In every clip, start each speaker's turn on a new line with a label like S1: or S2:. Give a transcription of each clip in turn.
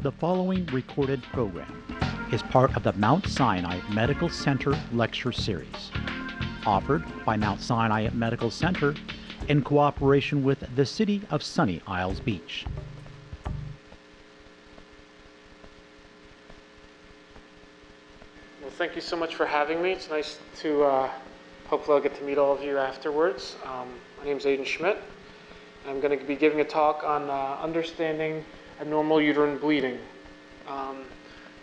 S1: The following recorded program is part of the Mount Sinai Medical Center Lecture Series, offered by Mount Sinai Medical Center in cooperation with the City of Sunny Isles Beach.
S2: Well, thank you so much for having me. It's nice to, uh, hopefully I'll get to meet all of you afterwards. Um, my name is Aidan Schmidt. I'm going to be giving a talk on uh, understanding abnormal uterine bleeding. Um,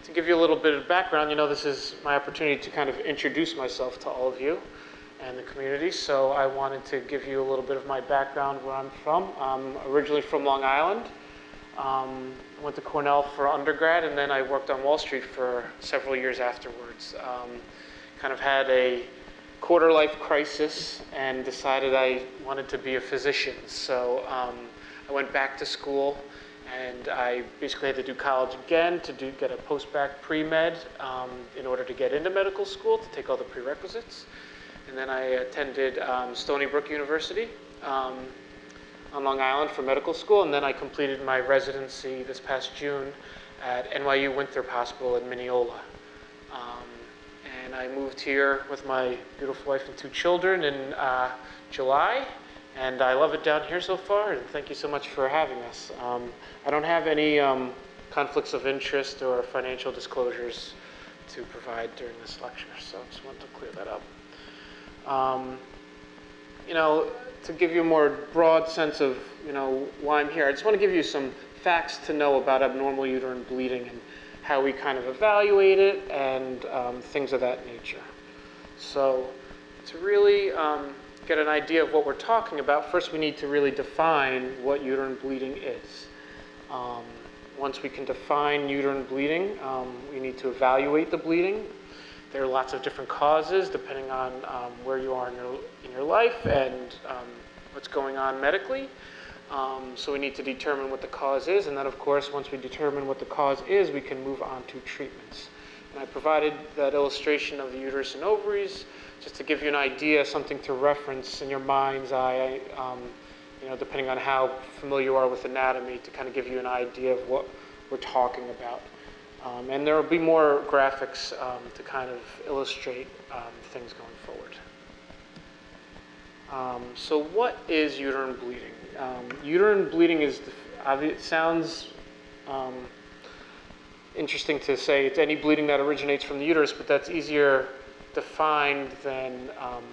S2: to give you a little bit of background, you know, this is my opportunity to kind of introduce myself to all of you and the community. So I wanted to give you a little bit of my background where I'm from. I'm originally from Long Island. Um, went to Cornell for undergrad, and then I worked on Wall Street for several years afterwards. Um, kind of had a quarter life crisis and decided I wanted to be a physician. So um, I went back to school and I basically had to do college again to do, get a post-bac pre-med um, in order to get into medical school, to take all the prerequisites. And then I attended um, Stony Brook University um, on Long Island for medical school, and then I completed my residency this past June at NYU Winthrop Hospital in Mineola. Um, and I moved here with my beautiful wife and two children in uh, July, and I love it down here so far, and thank you so much for having us. Um, I don't have any um, conflicts of interest or financial disclosures to provide during this lecture, so I just wanted to clear that up. Um, you know, to give you a more broad sense of, you know, why I'm here, I just want to give you some facts to know about abnormal uterine bleeding and how we kind of evaluate it and um, things of that nature. So to really um, get an idea of what we're talking about, first we need to really define what uterine bleeding is. Um, once we can define uterine bleeding, um, we need to evaluate the bleeding. There are lots of different causes depending on um, where you are in your, in your life and um, what's going on medically. Um, so we need to determine what the cause is, and then, of course, once we determine what the cause is, we can move on to treatments. And I provided that illustration of the uterus and ovaries just to give you an idea, something to reference in your mind's eye, um, you know, depending on how familiar you are with anatomy, to kind of give you an idea of what we're talking about. Um, and there will be more graphics um, to kind of illustrate um, things going forward. Um, so what is uterine bleeding? Uterine bleeding is, it sounds interesting to say it's any bleeding that originates from the uterus, but that's easier defined then um,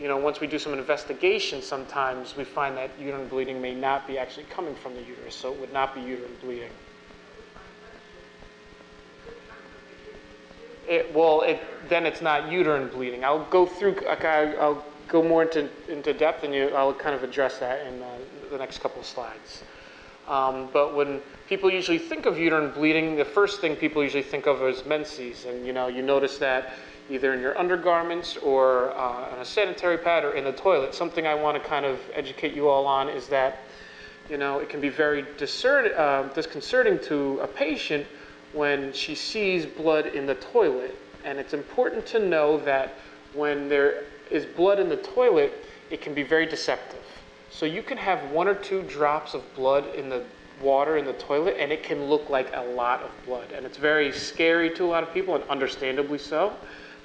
S2: you know, once we do some investigation, sometimes we find that uterine bleeding may not be actually coming from the uterus, so it would not be uterine bleeding. It, well, it, then it's not uterine bleeding. I'll go through, okay, I'll go more into, into depth and you, I'll kind of address that in uh, the next couple of slides. Um, but when people usually think of uterine bleeding, the first thing people usually think of is menses. And you know, you notice that either in your undergarments or uh, on a sanitary pad or in the toilet. Something I want to kind of educate you all on is that, you know, it can be very uh, disconcerting to a patient when she sees blood in the toilet. And it's important to know that when there is blood in the toilet, it can be very deceptive. So you can have one or two drops of blood in the water in the toilet and it can look like a lot of blood. And it's very scary to a lot of people and understandably so.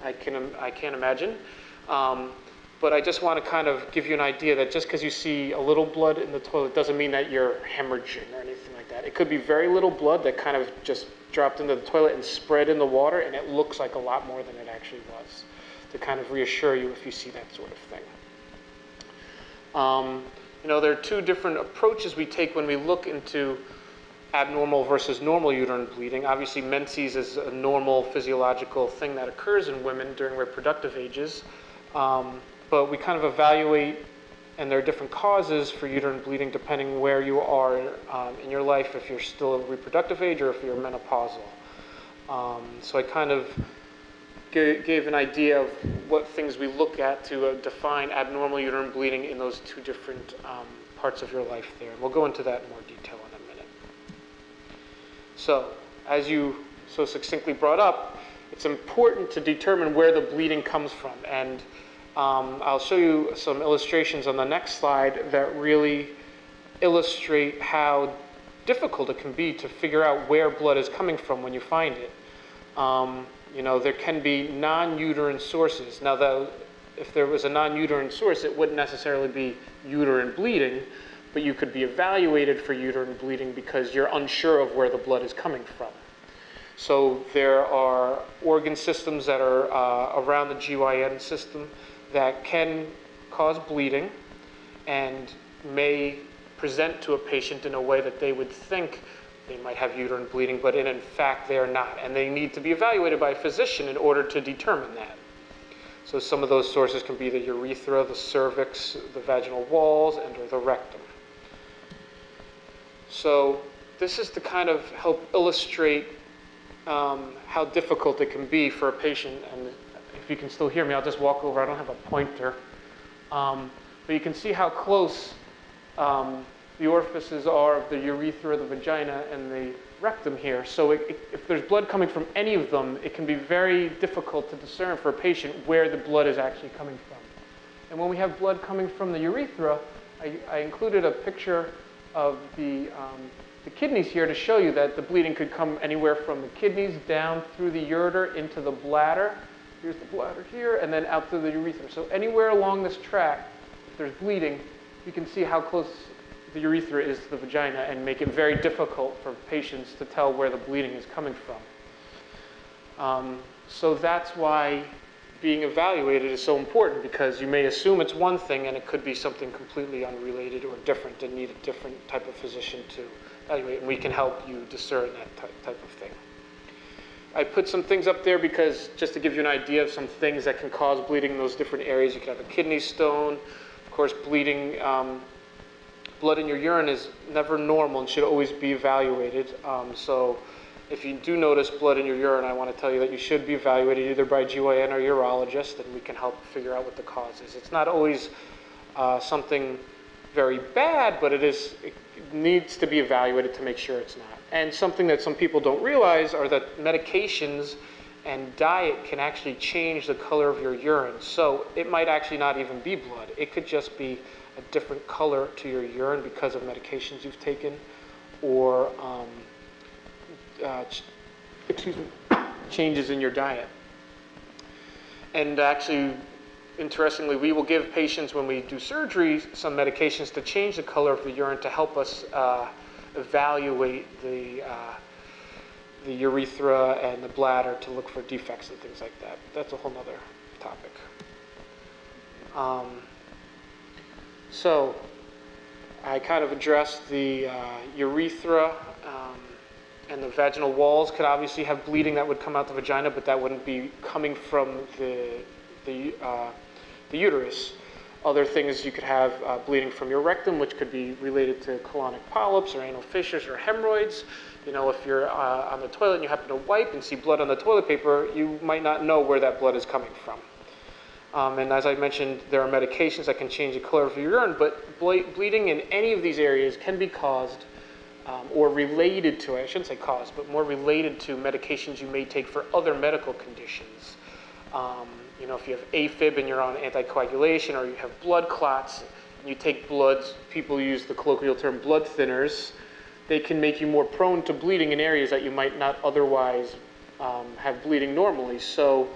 S2: I, can, I can't imagine. Um, but I just want to kind of give you an idea that just because you see a little blood in the toilet doesn't mean that you're hemorrhaging or anything like that. It could be very little blood that kind of just dropped into the toilet and spread in the water and it looks like a lot more than it actually was to kind of reassure you if you see that sort of thing. Um, you know, there are two different approaches we take when we look into abnormal versus normal uterine bleeding. Obviously, menses is a normal physiological thing that occurs in women during reproductive ages. Um, but we kind of evaluate, and there are different causes for uterine bleeding depending where you are um, in your life, if you're still a reproductive age or if you're menopausal. Um, so I kind of gave an idea of what things we look at to uh, define abnormal uterine bleeding in those two different um, parts of your life there. And we'll go into that in more detail in. So, as you so succinctly brought up, it's important to determine where the bleeding comes from. And um, I'll show you some illustrations on the next slide that really illustrate how difficult it can be to figure out where blood is coming from when you find it. Um, you know, there can be non-uterine sources. Now, if there was a non-uterine source, it wouldn't necessarily be uterine bleeding, but you could be evaluated for uterine bleeding because you're unsure of where the blood is coming from. So there are organ systems that are uh, around the GYN system that can cause bleeding and may present to a patient in a way that they would think they might have uterine bleeding, but in, in fact they are not. And they need to be evaluated by a physician in order to determine that. So some of those sources can be the urethra, the cervix, the vaginal walls, and or the rectum. So this is to kind of help illustrate um, how difficult it can be for a patient. And if you can still hear me, I'll just walk over. I don't have a pointer. Um, but you can see how close um, the orifices are of the urethra, the vagina, and the rectum here. So it, it, if there's blood coming from any of them, it can be very difficult to discern for a patient where the blood is actually coming from. And when we have blood coming from the urethra, I, I included a picture of the, um, the kidneys here to show you that the bleeding could come anywhere from the kidneys down through the ureter into the bladder. Here's the bladder here, and then out through the urethra. So anywhere along this track, if there's bleeding, you can see how close the urethra is to the vagina and make it very difficult for patients to tell where the bleeding is coming from. Um, so that's why being evaluated is so important because you may assume it's one thing and it could be something completely unrelated or different and need a different type of physician to evaluate, and we can help you discern that type of thing. I put some things up there because just to give you an idea of some things that can cause bleeding in those different areas. You could have a kidney stone, of course, bleeding um, blood in your urine is never normal and should always be evaluated. Um, so if you do notice blood in your urine, I want to tell you that you should be evaluated either by GYN or urologist, and we can help figure out what the cause is. It's not always uh, something very bad, but it is it needs to be evaluated to make sure it's not. And something that some people don't realize are that medications and diet can actually change the color of your urine. So it might actually not even be blood. It could just be a different color to your urine because of medications you've taken or um, uh, excuse me, changes in your diet. And actually, interestingly, we will give patients when we do surgery some medications to change the color of the urine to help us uh, evaluate the, uh, the urethra and the bladder to look for defects and things like that. That's a whole other topic. Um, so I kind of addressed the uh, urethra um, and the vaginal walls could obviously have bleeding that would come out the vagina, but that wouldn't be coming from the, the, uh, the uterus. Other things you could have uh, bleeding from your rectum, which could be related to colonic polyps or anal fissures or hemorrhoids. You know, if you're uh, on the toilet and you happen to wipe and see blood on the toilet paper, you might not know where that blood is coming from. Um, and as I mentioned, there are medications that can change the color of your urine, but ble bleeding in any of these areas can be caused um, or related to, I shouldn't say cause, but more related to medications you may take for other medical conditions. Um, you know, if you have AFib and you're on anticoagulation or you have blood clots you take bloods, people use the colloquial term blood thinners, they can make you more prone to bleeding in areas that you might not otherwise um, have bleeding normally. So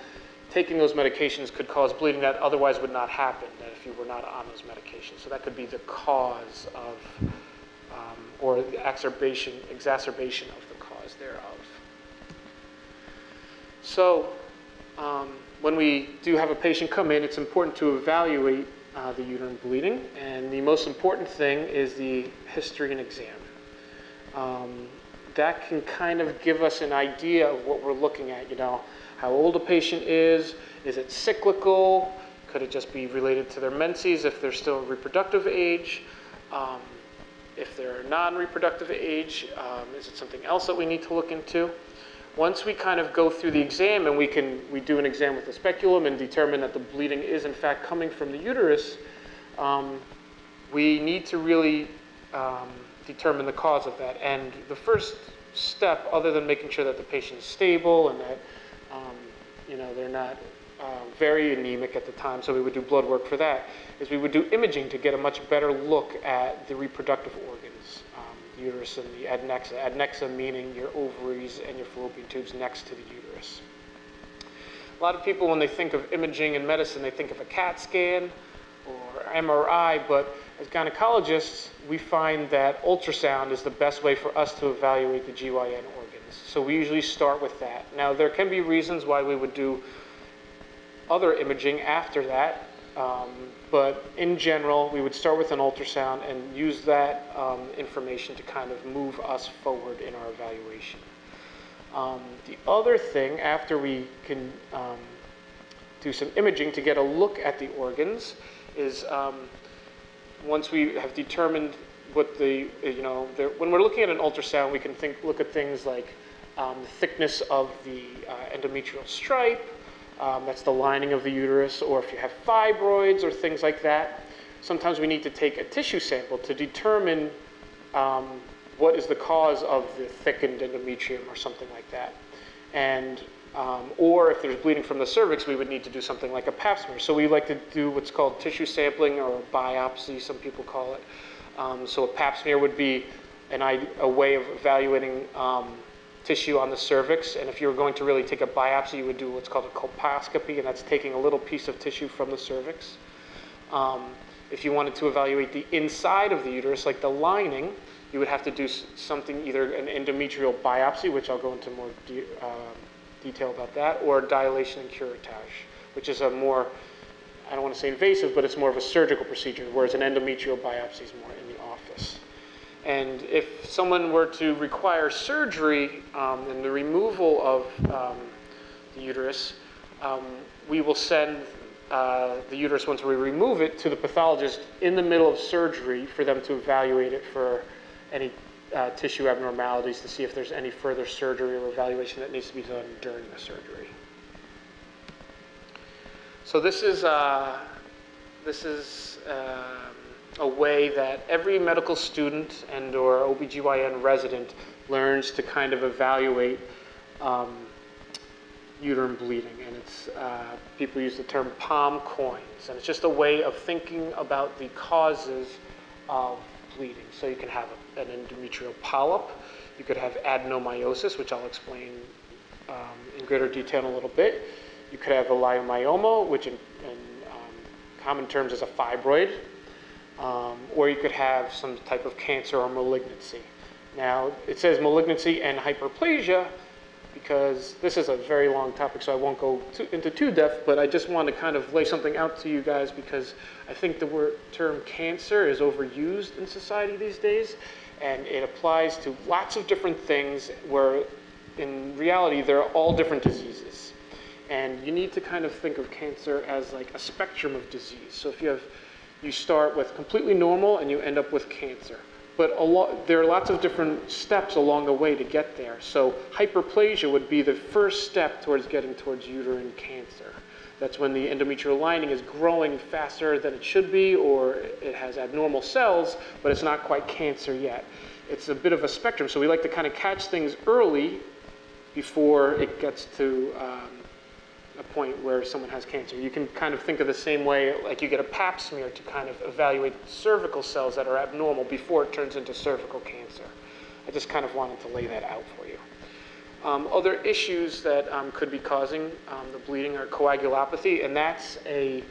S2: taking those medications could cause bleeding that otherwise would not happen if you were not on those medications. So that could be the cause of, um, or the exacerbation, exacerbation of the cause thereof. So um, when we do have a patient come in, it's important to evaluate uh, the uterine bleeding, and the most important thing is the history and exam. Um, that can kind of give us an idea of what we're looking at, you know how old a patient is, is it cyclical, could it just be related to their menses if they're still reproductive age, um, if they're non-reproductive age, um, is it something else that we need to look into? Once we kind of go through the exam and we can we do an exam with the speculum and determine that the bleeding is in fact coming from the uterus, um, we need to really um, determine the cause of that. And the first step, other than making sure that the patient is stable and that um, you know, they're not uh, very anemic at the time, so we would do blood work for that, is we would do imaging to get a much better look at the reproductive organs. Um, the uterus and the adnexa. Adnexa meaning your ovaries and your fallopian tubes next to the uterus. A lot of people, when they think of imaging in medicine, they think of a CAT scan or MRI, but as gynecologists, we find that ultrasound is the best way for us to evaluate the GYN organs. So we usually start with that. Now, there can be reasons why we would do other imaging after that, um, but in general, we would start with an ultrasound and use that um, information to kind of move us forward in our evaluation. Um, the other thing, after we can um, do some imaging to get a look at the organs, is um, once we have determined what the, you know, the, when we're looking at an ultrasound, we can think, look at things like um, the thickness of the uh, endometrial stripe, um, that's the lining of the uterus, or if you have fibroids or things like that. Sometimes we need to take a tissue sample to determine um, what is the cause of the thickened endometrium or something like that. And um, or if there's bleeding from the cervix, we would need to do something like a pap smear. So we like to do what's called tissue sampling or biopsy, some people call it. Um, so a pap smear would be an, a way of evaluating um, tissue on the cervix. And if you were going to really take a biopsy, you would do what's called a colposcopy, and that's taking a little piece of tissue from the cervix. Um, if you wanted to evaluate the inside of the uterus, like the lining, you would have to do something, either an endometrial biopsy, which I'll go into more de uh, detail about that, or dilation and curettage, which is a more, I don't want to say invasive, but it's more of a surgical procedure, whereas an endometrial biopsy is more in the office. And if someone were to require surgery um, and the removal of um, the uterus, um, we will send uh, the uterus once we remove it to the pathologist in the middle of surgery for them to evaluate it for any uh, tissue abnormalities to see if there's any further surgery or evaluation that needs to be done during the surgery. So this is, uh, this is um, a way that every medical student and or OBGYN resident learns to kind of evaluate um, uterine bleeding. And it's, uh, people use the term palm coins. And it's just a way of thinking about the causes of bleeding. So you can have a, an endometrial polyp, you could have adenomyosis, which I'll explain um, in greater detail in a little bit. You could have a leiomyoma, which in, in um, common terms is a fibroid, um, or you could have some type of cancer or malignancy. Now, it says malignancy and hyperplasia, because this is a very long topic, so I won't go into too depth, but I just want to kind of lay something out to you guys because I think the word, term cancer is overused in society these days, and it applies to lots of different things where in reality they're all different diseases. And you need to kind of think of cancer as like a spectrum of disease. So if you have, you start with completely normal and you end up with cancer but there are lots of different steps along the way to get there. So hyperplasia would be the first step towards getting towards uterine cancer. That's when the endometrial lining is growing faster than it should be, or it has abnormal cells, but it's not quite cancer yet. It's a bit of a spectrum, so we like to kind of catch things early before it gets to um, a point where someone has cancer. You can kind of think of the same way, like you get a pap smear to kind of evaluate cervical cells that are abnormal before it turns into cervical cancer. I just kind of wanted to lay that out for you. Um, other issues that um, could be causing um, the bleeding are coagulopathy, and that's a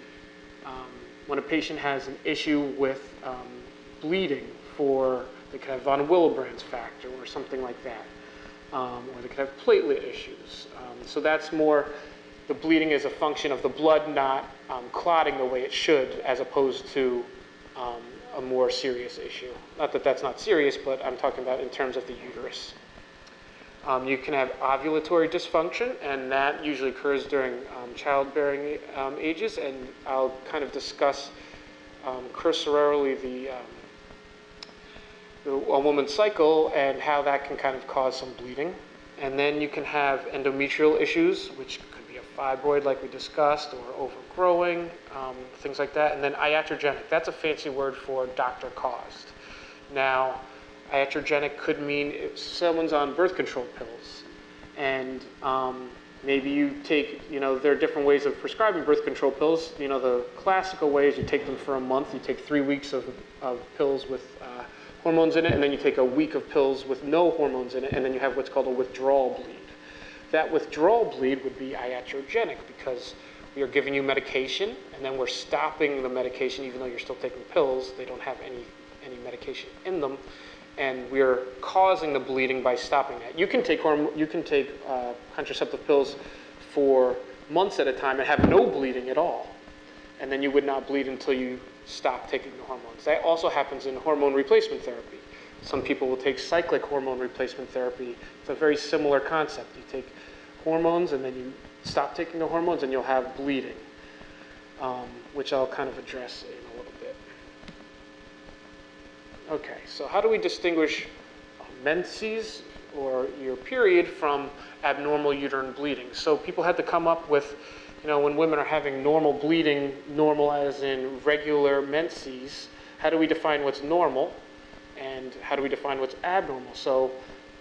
S2: um, when a patient has an issue with um, bleeding for they could have von Willebrand's factor or something like that, um, or they could have platelet issues. so that's more the bleeding is a function of the blood not um, clotting the way it should, as opposed to um, a more serious issue. Not that that's not serious, but I'm talking about in terms of the uterus. Um, you can have ovulatory dysfunction, and that usually occurs during um, childbearing um, ages, and I'll kind of discuss um, cursorily the, the a woman's cycle and how that can kind of cause some bleeding. And then you can have endometrial issues, which fibroid like we discussed, or overgrowing, um, things like that. And then iatrogenic, that's a fancy word for doctor caused. Now, iatrogenic could mean someone's on birth control pills and um, maybe you take, you know, there are different ways of prescribing birth control pills. You know, the classical way is you take them for a month, you take three weeks of, of pills with uh, hormones in it, and then you take a week of pills with no hormones in it, and then you have what's called a withdrawal bleed. That withdrawal bleed would be iatrogenic because we are giving you medication, and then we're stopping the medication even though you're still taking pills. They don't have any, any medication in them, and we're causing the bleeding by stopping that. You can take, horm- you can take uh, contraceptive pills for months at a time and have no bleeding at all, and then you would not bleed until you stop taking the hormones. That also happens in hormone replacement therapy. Some people will take cyclic hormone replacement therapy. It's a very similar concept. You take hormones and then you stop taking the hormones and you'll have bleeding, um, which I'll kind of address in a little bit. Okay, so how do we distinguish menses or your period from abnormal uterine bleeding? So people had to come up with, you know, when women are having normal bleeding, normal as in regular menses, how do we define what's normal and how do we define what's abnormal? So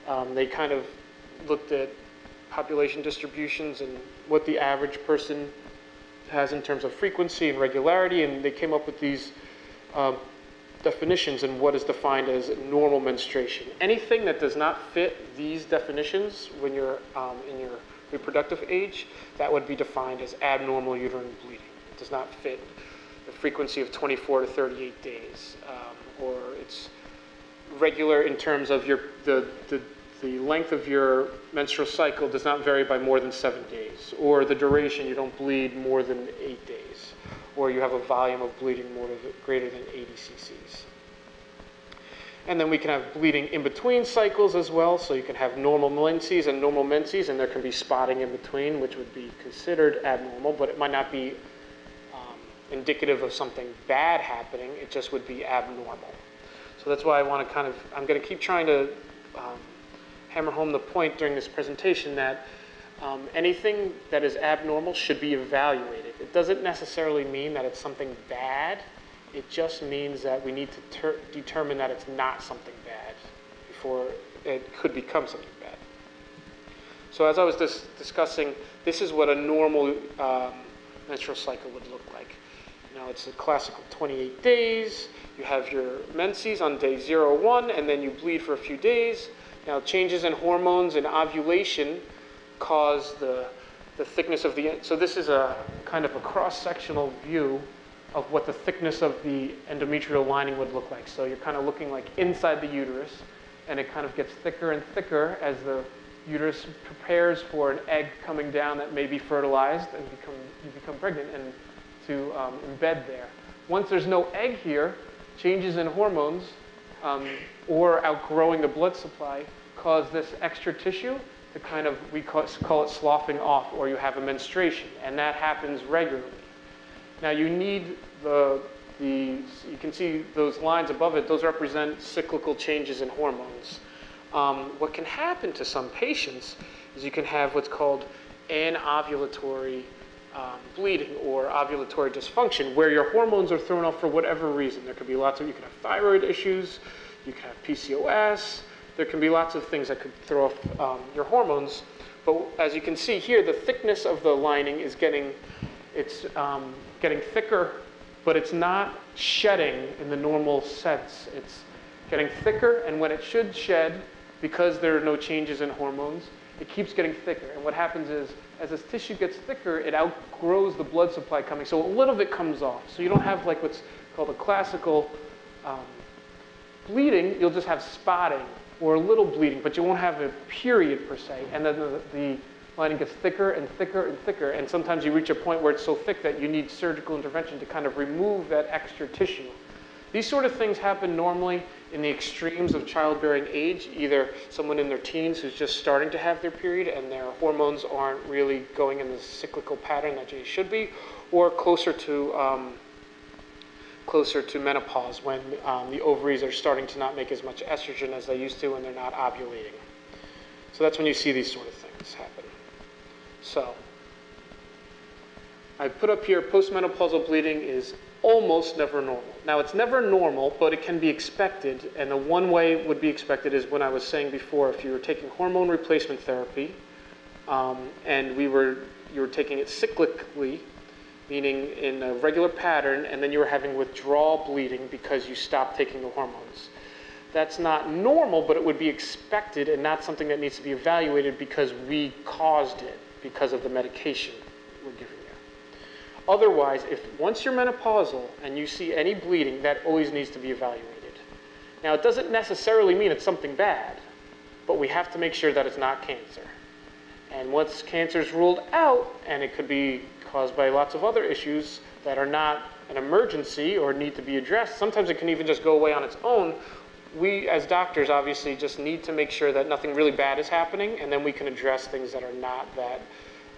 S2: um, they kind of looked at population distributions and what the average person has in terms of frequency and regularity, and they came up with these um, definitions and what is defined as normal menstruation. Anything that does not fit these definitions when you're um, in your reproductive age, that would be defined as abnormal uterine bleeding. It does not fit the frequency of 24 to 38 days, um, or it's regular in terms of your the, the the length of your menstrual cycle does not vary by more than seven days, or the duration, you don't bleed more than eight days, or you have a volume of bleeding more than, greater than 80 cc's. And then we can have bleeding in between cycles as well, so you can have normal menses and normal menses, and there can be spotting in between, which would be considered abnormal, but it might not be um, indicative of something bad happening, it just would be abnormal. So that's why I want to kind of, I'm going to keep trying to um, hammer home the point during this presentation that um, anything that is abnormal should be evaluated. It doesn't necessarily mean that it's something bad. It just means that we need to ter- determine that it's not something bad before it could become something bad. So as I was dis- discussing, this is what a normal um, menstrual cycle would look like. Now it's a classical 28 days. You have your menses on day zero, one, and then you bleed for a few days. Now, changes in hormones and ovulation cause the, the thickness of the. So, this is a kind of a cross sectional view of what the thickness of the endometrial lining would look like. So, you're kind of looking like inside the uterus, and it kind of gets thicker and thicker as the uterus prepares for an egg coming down that may be fertilized and become, you become pregnant and to um, embed there. Once there's no egg here, changes in hormones um, or outgrowing the blood supply cause this extra tissue to kind of, we call, call it sloughing off, or you have a menstruation, and that happens regularly. Now you need the, the, you can see those lines above it, those represent cyclical changes in hormones. Um, what can happen to some patients is you can have what's called anovulatory um, bleeding or ovulatory dysfunction, where your hormones are thrown off for whatever reason. There could be lots of, you can have thyroid issues, you can have PCOS, there can be lots of things that could throw off um, your hormones. But as you can see here, the thickness of the lining is getting, it's um, getting thicker, but it's not shedding in the normal sense. It's getting thicker, and when it should shed, because there are no changes in hormones, it keeps getting thicker. And what happens is, as this tissue gets thicker, it outgrows the blood supply coming. So a little bit comes off. So you don't have like what's called a classical um, bleeding, you'll just have spotting or a little bleeding, but you won't have a period per se. And then the, the lining gets thicker and thicker and thicker. And sometimes you reach a point where it's so thick that you need surgical intervention to kind of remove that extra tissue. These sort of things happen normally in the extremes of childbearing age, either someone in their teens who's just starting to have their period and their hormones aren't really going in the cyclical pattern that they should be, or closer to um, closer to menopause when um, the ovaries are starting to not make as much estrogen as they used to and they're not ovulating. So that's when you see these sort of things happen. So I put up here postmenopausal bleeding is almost never normal. Now, it's never normal, but it can be expected. And the one way would be expected is when I was saying before, if you were taking hormone replacement therapy um, and we were, you were taking it cyclically, meaning in a regular pattern, and then you were having withdrawal bleeding because you stopped taking the hormones. that's not normal, but it would be expected and not something that needs to be evaluated because we caused it because of the medication. Otherwise, if once you're menopausal and you see any bleeding, that always needs to be evaluated. Now, it doesn't necessarily mean it's something bad, but we have to make sure that it's not cancer. And once cancer is ruled out, and it could be caused by lots of other issues that are not an emergency or need to be addressed, sometimes it can even just go away on its own. We, as doctors, obviously just need to make sure that nothing really bad is happening, and then we can address things that are not that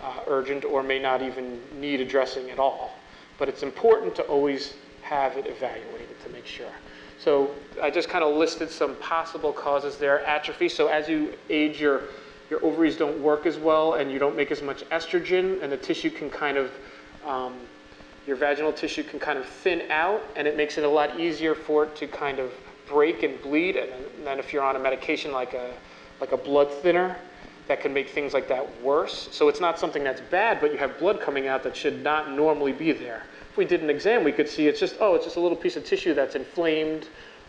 S2: uh, urgent or may not even need addressing at all. But it's important to always have it evaluated to make sure. So I just kind of listed some possible causes there. Atrophy, so as you age, your, your ovaries don't work as well and you don't make as much estrogen and the tissue can kind of, um, your vaginal tissue can kind of thin out and it makes it a lot easier for it to kind of break and bleed. And then if you're on a medication like a, like a blood thinner, that can make things like that worse. So it's not something that's bad, but you have blood coming out that should not normally be there If we did an exam, we could see it's just, oh, it's just a little piece of tissue that's inflamed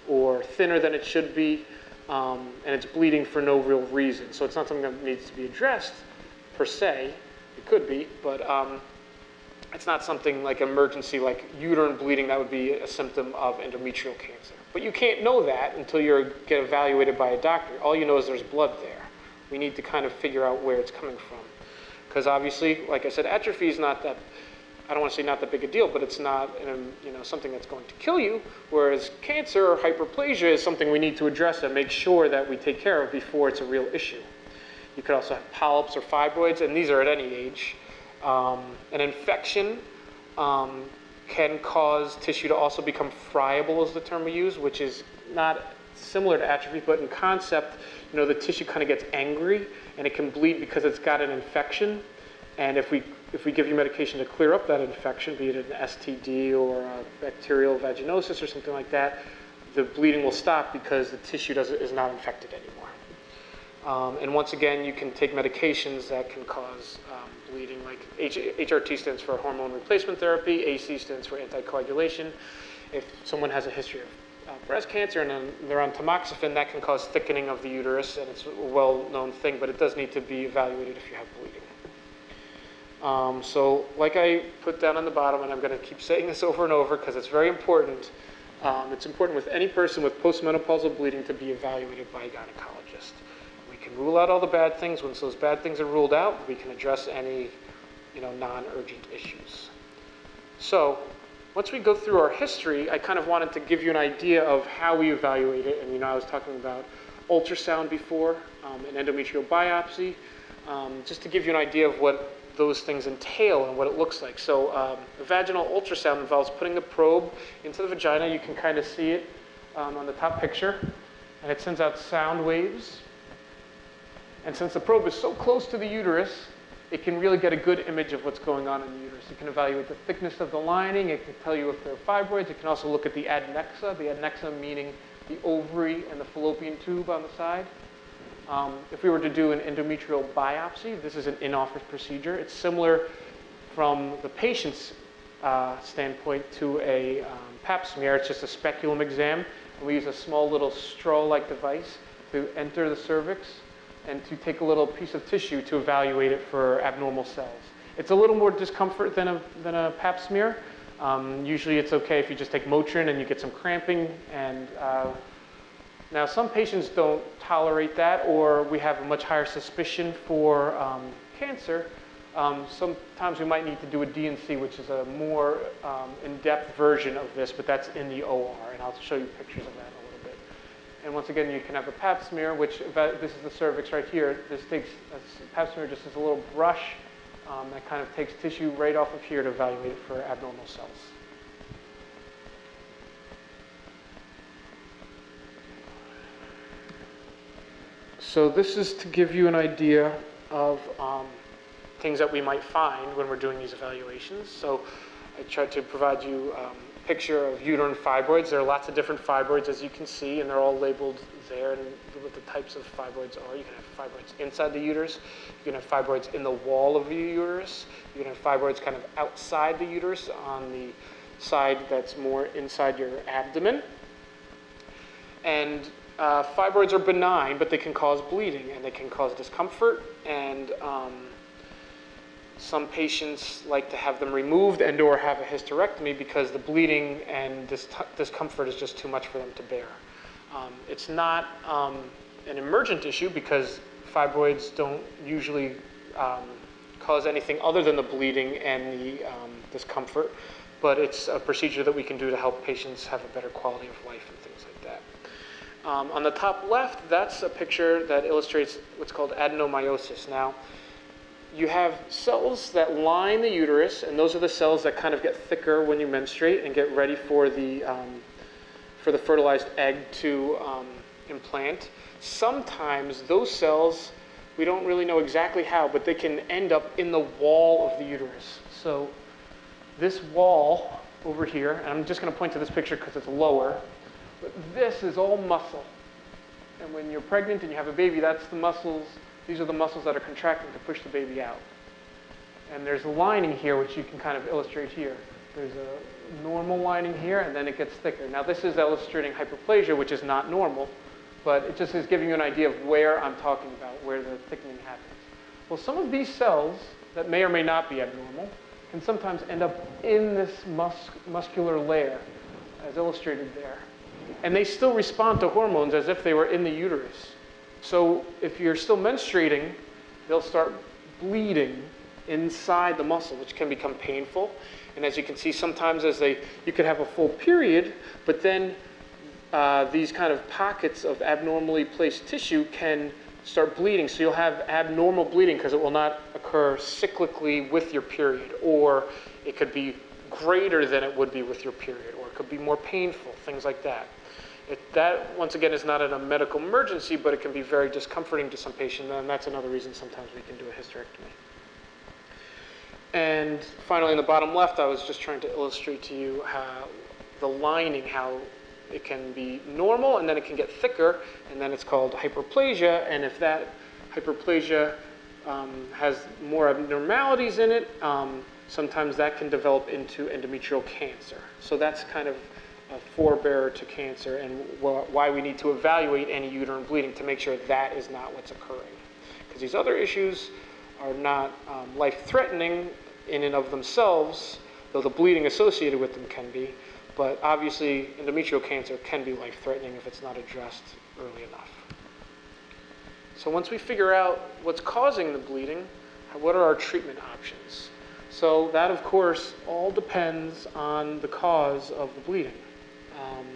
S2: or thinner than it should be, um, and it's bleeding for no real reason. So it's not something that needs to be addressed per se. It could be, but um, it's not something like emergency, like uterine bleeding, that would be a symptom of endometrial cancer. But you can't know that until you get evaluated by a doctor. All you know is there's blood there. We need to kind of figure out where it's coming from. Because obviously, like I said, atrophy is not that I don't want to say not that big a deal, but it's not you know, something that's going to kill you. Whereas cancer or hyperplasia is something we need to address and make sure that we take care of before it's a real issue. You could also have polyps or fibroids, and these are at any age. Um, an infection um, can cause tissue to also become friable, is the term we use, which is not similar to atrophy, but in concept, you know, the tissue kind of gets angry and it can bleed because it's got an infection. And if we, if we give you medication to clear up that infection, be it an STD or a bacterial vaginosis or something like that, the bleeding will stop because the tissue does, is not infected anymore. Um, and once again, you can take medications that can cause um, bleeding, like H- HRT stands for hormone replacement therapy, AC stands for anticoagulation. If someone has a history of uh, breast cancer and they're on tamoxifen, that can cause thickening of the uterus, and it's a well known thing, but it does need to be evaluated if you have bleeding. Um, so like I put down on the bottom, and I'm going to keep saying this over and over because it's very important, um, it's important with any person with postmenopausal bleeding to be evaluated by a gynecologist. We can rule out all the bad things. Once those bad things are ruled out, we can address any you know, non-urgent issues. So once we go through our history, I kind of wanted to give you an idea of how we evaluate it. And you know, I was talking about ultrasound before, um, an endometrial biopsy, um, just to give you an idea of what those things entail and what it looks like. So um, a vaginal ultrasound involves putting the probe into the vagina. You can kind of see it um, on the top picture. And it sends out sound waves. And since the probe is so close to the uterus, it can really get a good image of what's going on in the uterus. It can evaluate the thickness of the lining. It can tell you if there are fibroids. It can also look at the adnexa, the adnexa meaning the ovary and the fallopian tube on the side. Um, if we were to do an endometrial biopsy, this is an in-office procedure. It's similar from the patient's uh, standpoint to a um, pap smear. It's just a speculum exam. And we use a small little straw-like device to enter the cervix and to take a little piece of tissue to evaluate it for abnormal cells. It's a little more discomfort than a, than a pap smear. Um, usually it's okay if you just take Motrin and you get some cramping and uh, now, some patients don't tolerate that, or we have a much higher suspicion for um, cancer. Um, sometimes we might need to do a D&C, which is a more um, in-depth version of this, but that's in the OR, and I'll show you pictures of that in a little bit. And once again, you can have a pap smear, which this is the cervix right here. This takes a pap smear just as a little brush um, that kind of takes tissue right off of here to evaluate it for abnormal cells. So this is to give you an idea of um, things that we might find when we're doing these evaluations. So I tried to provide you um, picture of uterine fibroids. There are lots of different fibroids, as you can see, and they're all labeled there and what the types of fibroids are. You can have fibroids inside the uterus. You can have fibroids in the wall of your uterus. You can have fibroids kind of outside the uterus on the side that's more inside your abdomen. And uh, fibroids are benign, but they can cause bleeding and they can cause discomfort. And um, some patients like to have them removed and or have a hysterectomy because the bleeding and dis- discomfort is just too much for them to bear. Um, it's not um, an emergent issue because fibroids don't usually um, cause anything other than the bleeding and the um, discomfort, but it's a procedure that we can do to help patients have a better quality of life and things like that. Um, on the top left, that's a picture that illustrates what's called adenomyosis. Now, you have cells that line the uterus, and those are the cells that kind of get thicker when you menstruate and get ready for the, um, for the fertilized egg to um, implant. Sometimes those cells, we don't really know exactly how, but they can end up in the wall of the uterus. So this wall over here, and I'm just going to point to this picture because it's lower, but this is all muscle. And when you're pregnant and you have a baby, that's the muscles these are the muscles that are contracting to push the baby out. And there's a lining here, which you can kind of illustrate here. There's a normal lining here, and then it gets thicker. Now, this is illustrating hyperplasia, which is not normal, but it just is giving you an idea of where I'm talking about, where the thickening happens. Well, some of these cells that may or may not be abnormal can sometimes end up in this mus muscular layer, as illustrated there. And they still respond to hormones as if they were in the uterus. So if you're still menstruating, they'll start bleeding inside the muscle, which can become painful. And as you can see, sometimes as they, you can have a full period, but then uh, these kind of pockets of abnormally placed tissue can start bleeding. So you'll have abnormal bleeding because it will not occur cyclically with your period, or it could be greater than it would be with your period, or it could be more painful, things like that. It, that, once again, is not in a medical emergency, but it can be very discomforting to some patients, and that's another reason sometimes we can do a hysterectomy. And finally, in the bottom left, I was just trying to illustrate to you how the lining, how it can be normal, and then it can get thicker, and then it's called hyperplasia, and if that hyperplasia um, has more abnormalities in it, um, sometimes that can develop into endometrial cancer. So that's kind of a forebearer to cancer and wh why we need to evaluate any uterine bleeding to make sure that is not what's occurring. Because these other issues are not um, life-threatening in and of themselves, though the bleeding associated with them can be. But obviously, endometrial cancer can be life-threatening if it's not addressed early enough. So once we figure out what's causing the bleeding, what are our treatment options? So that, of course, all depends on the cause of the bleeding. Um,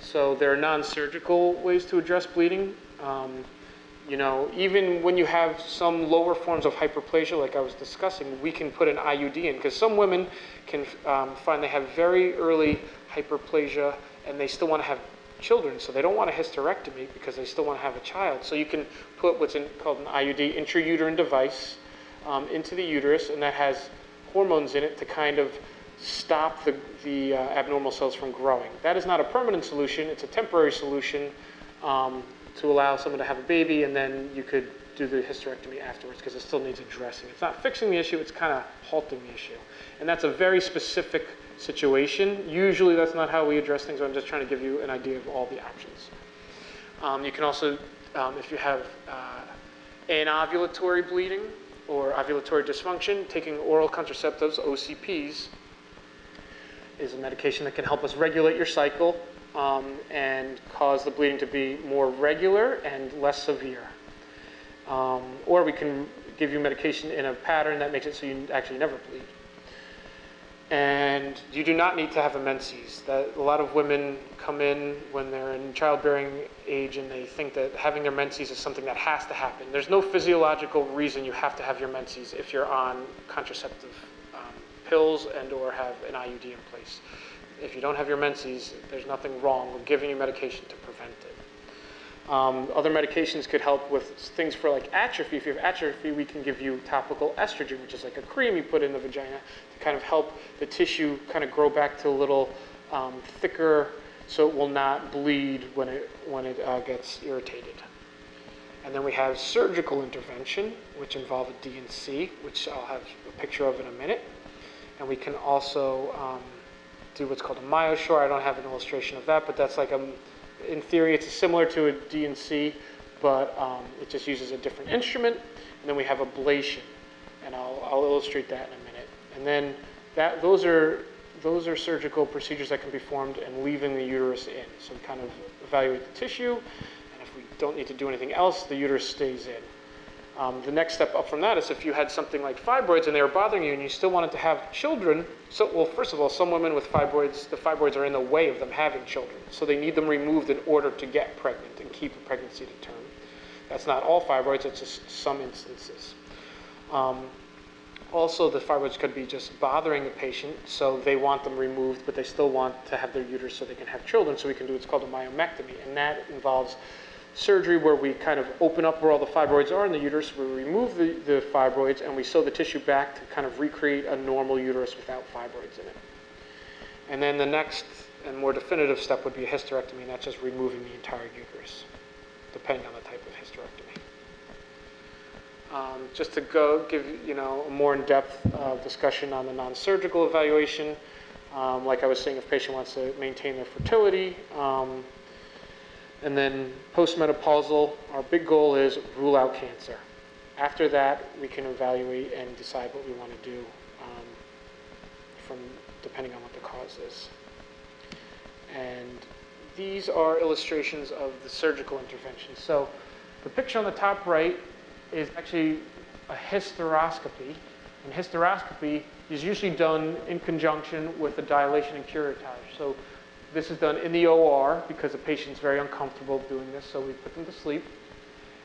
S2: so there are non-surgical ways to address bleeding. Um, you know, even when you have some lower forms of hyperplasia, like I was discussing, we can put an IUD in because some women can um, find they have very early hyperplasia and they still want to have children, so they don't want a hysterectomy because they still want to have a child. So you can put what's in, called an IUD, intrauterine device, um, into the uterus, and that has hormones in it to kind of stop the, the uh, abnormal cells from growing. That is not a permanent solution, it's a temporary solution um, to allow someone to have a baby and then you could do the hysterectomy afterwards because it still needs addressing. It's not fixing the issue, it's kind of halting the issue. And that's a very specific situation. Usually that's not how we address things, I'm just trying to give you an idea of all the options. Um, you can also, um, if you have uh, anovulatory bleeding or ovulatory dysfunction, taking oral contraceptives, OCPs, is a medication that can help us regulate your cycle um, and cause the bleeding to be more regular and less severe. Um, or we can give you medication in a pattern that makes it so you actually never bleed. And you do not need to have a menses. That a lot of women come in when they're in childbearing age and they think that having their menses is something that has to happen. There's no physiological reason you have to have your menses if you're on contraceptive pills and or have an IUD in place. If you don't have your menses, there's nothing wrong with giving you medication to prevent it. Um, other medications could help with things for like atrophy. If you have atrophy, we can give you topical estrogen, which is like a cream you put in the vagina to kind of help the tissue kind of grow back to a little um, thicker so it will not bleed when it, when it uh, gets irritated. And then we have surgical intervention, which involve a D&C, which I'll have a picture of in a minute. And we can also um, do what's called a MyoSure. I don't have an illustration of that, but that's like a, in theory, it's similar to a D&C, but um, it just uses a different instrument. And then we have ablation, and I'll, I'll illustrate that in a minute. And then that, those, are, those are surgical procedures that can be performed and leaving the uterus in. So we kind of evaluate the tissue, and if we don't need to do anything else, the uterus stays in. Um, the next step up from that is if you had something like fibroids and they were bothering you and you still wanted to have children. So, well, first of all, some women with fibroids, the fibroids are in the way of them having children. So they need them removed in order to get pregnant and keep a pregnancy to term. That's not all fibroids, it's just some instances. Um, also, the fibroids could be just bothering the patient, so they want them removed, but they still want to have their uterus so they can have children. So we can do what's called a myomectomy, and that involves surgery where we kind of open up where all the fibroids are in the uterus, we remove the, the fibroids, and we sew the tissue back to kind of recreate a normal uterus without fibroids in it. And then the next and more definitive step would be a hysterectomy, and that's just removing the entire uterus, depending on the type of hysterectomy. Um, just to go give you know a more in-depth uh, discussion on the non-surgical evaluation, um, like I was saying, if patient wants to maintain their fertility, um, and then postmenopausal, our big goal is rule out cancer. After that, we can evaluate and decide what we want to do um, from depending on what the cause is. And these are illustrations of the surgical intervention. So the picture on the top right is actually a hysteroscopy. And hysteroscopy is usually done in conjunction with a dilation and curettage. So this is done in the OR because the patient's very uncomfortable doing this, so we put them to sleep.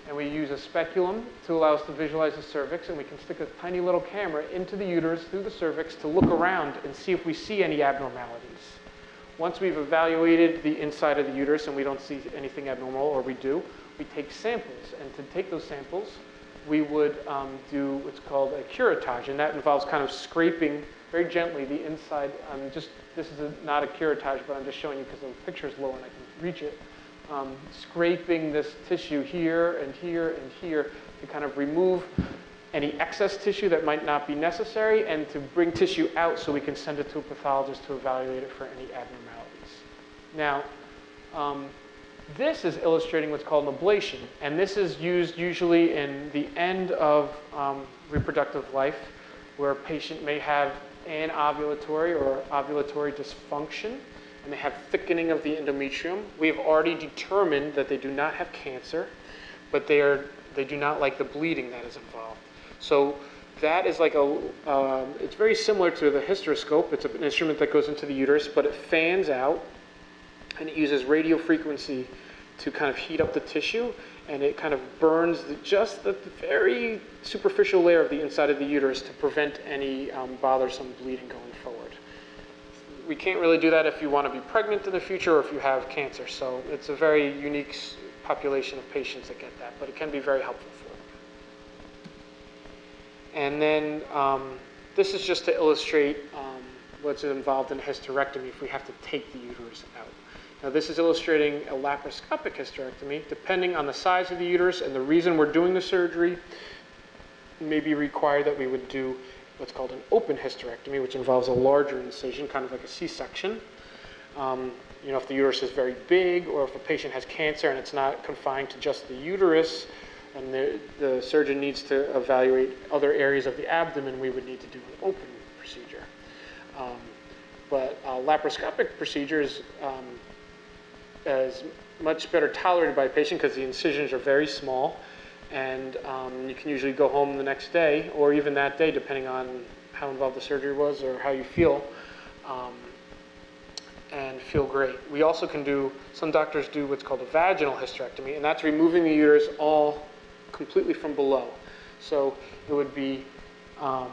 S2: And we use a speculum to allow us to visualize the cervix, and we can stick a tiny little camera into the uterus through the cervix to look around and see if we see any abnormalities. Once we've evaluated the inside of the uterus and we don't see anything abnormal, or we do, we take samples. And to take those samples, we would um, do what's called a curettage, and that involves kind of scraping very gently the inside. Um, just this is a, not a curettage, but I'm just showing you because the picture is low and I can reach it. Um, scraping this tissue here and here and here to kind of remove any excess tissue that might not be necessary and to bring tissue out so we can send it to a pathologist to evaluate it for any abnormalities. Now, um, this is illustrating what's called an ablation, and this is used usually in the end of um, reproductive life where a patient may have anovulatory or ovulatory dysfunction, and they have thickening of the endometrium. We have already determined that they do not have cancer, but they, are, they do not like the bleeding that is involved. So that is like a, um, it's very similar to the hysteroscope. It's an instrument that goes into the uterus, but it fans out, and it uses radio frequency to kind of heat up the tissue and it kind of burns the, just the very superficial layer of the inside of the uterus to prevent any um, bothersome bleeding going forward. We can't really do that if you want to be pregnant in the future or if you have cancer. So it's a very unique population of patients that get that, but it can be very helpful for them. And then um, this is just to illustrate um, what's involved in hysterectomy if we have to take the uterus out. Now this is illustrating a laparoscopic hysterectomy. Depending on the size of the uterus and the reason we're doing the surgery, may be required that we would do what's called an open hysterectomy, which involves a larger incision, kind of like a C-section. Um, you know, if the uterus is very big or if a patient has cancer and it's not confined to just the uterus, and the, the surgeon needs to evaluate other areas of the abdomen, we would need to do an open procedure. Um, but uh, laparoscopic procedures um, is much better tolerated by a patient because the incisions are very small and um, you can usually go home the next day or even that day depending on how involved the surgery was or how you feel um, and feel great. We also can do, some doctors do what's called a vaginal hysterectomy and that's removing the uterus all completely from below. So it would be, um,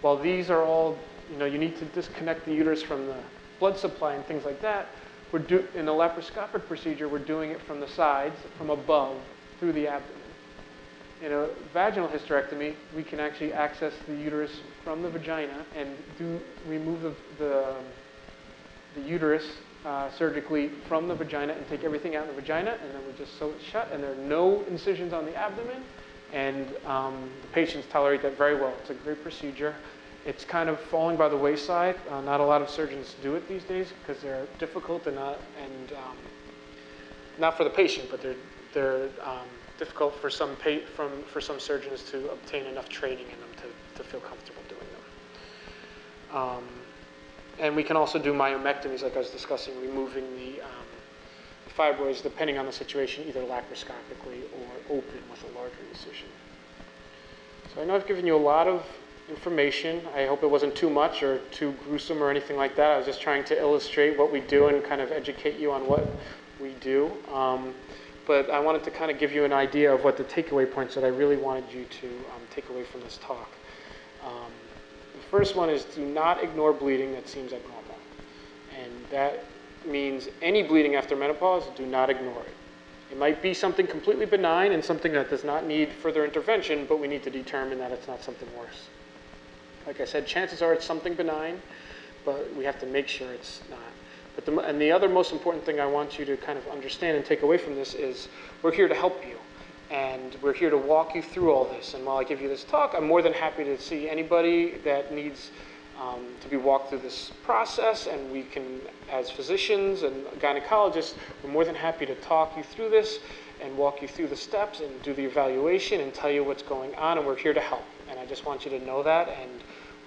S2: while these are all, you know, you need to disconnect the uterus from the blood supply and things like that, we're do, in the laparoscopic procedure, we're doing it from the sides, from above, through the abdomen. In a vaginal hysterectomy, we can actually access the uterus from the vagina and do remove the, the, the uterus uh, surgically from the vagina and take everything out of the vagina, and then we just sew it shut, and there are no incisions on the abdomen, and um, the patients tolerate that very well. It's a great procedure. It's kind of falling by the wayside. Uh, not a lot of surgeons do it these days because they're difficult and, not, and um, not for the patient, but they're, they're um, difficult for some, pa- from, for some surgeons to obtain enough training in them to, to feel comfortable doing them. Um, And we can also do myomectomies, like I was discussing, removing the um, fibroids, depending on the situation, either laparoscopically or open with a larger incision. So I know I've given you a lot of information. I hope it wasn't too much or too gruesome or anything like that. I was just trying to illustrate what we do and kind of educate you on what we do. Um, but I wanted to kind of give you an idea of what the takeaway points that I really wanted you to um, take away from this talk. Um, the first one is do not ignore bleeding that seems abnormal. And that means any bleeding after menopause, do not ignore it. It might be something completely benign and something that does not need further intervention, but we need to determine that it's not something worse. Like I said, chances are it's something benign, but we have to make sure it's not. But the, and the other most important thing I want you to kind of understand and take away from this is we're here to help you. And we're here to walk you through all this. And while I give you this talk, I'm more than happy to see anybody that needs um, to be walked through this process. And we can, as physicians and gynecologists, we're more than happy to talk you through this and walk you through the steps and do the evaluation and tell you what's going on. And we're here to help. And I just want you to know that. And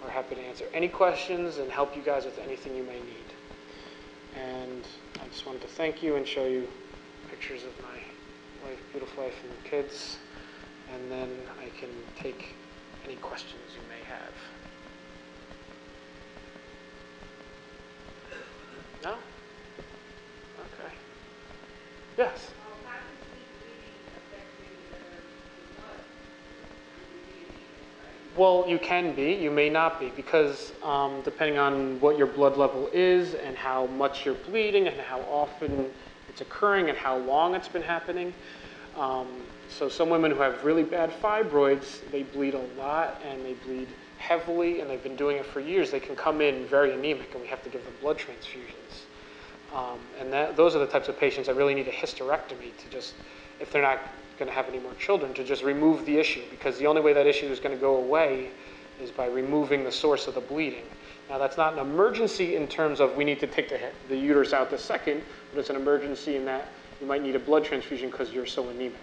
S2: we're happy to answer any questions and help you guys with anything you may need. And I just wanted to thank you and show you pictures of my wife, beautiful wife, and kids. And then I can take any questions you may have. No? Okay. Yes? Well, you can be, you may not be, because um, depending on what your blood level is and how much you're bleeding and how often it's occurring and how long it's been happening. Um, so some women who have really bad fibroids, they bleed a lot and they bleed heavily and they've been doing it for years. They can come in very anemic and we have to give them blood transfusions. Um, and that, those are the types of patients that really need a hysterectomy to just, if they're not going to have any more children, to just remove the issue because the only way that issue is going to go away is by removing the source of the bleeding. Now, that's not an emergency in terms of we need to take the, the uterus out this second, but it's an emergency in that you might need a blood transfusion because you're so anemic.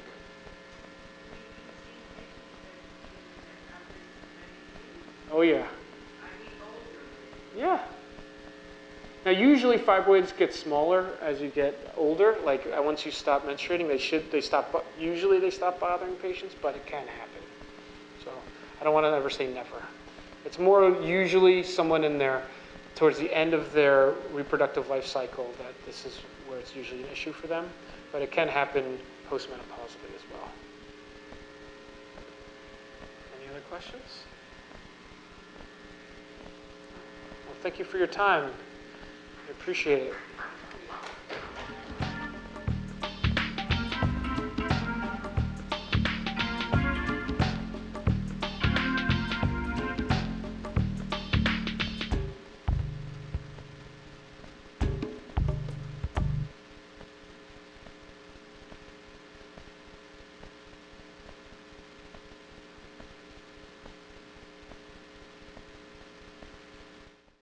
S2: Oh, yeah. Yeah. Now, usually fibroids get smaller as you get older. Like uh, once you stop menstruating, they should they stop. Usually they stop bothering patients, but it can happen. So I don't want to ever say never. It's more usually someone in their towards the end of their reproductive life cycle that this is where it's usually an issue for them. But it can happen postmenopausally as well. Any other questions? Well, thank you for your time. I appreciate it.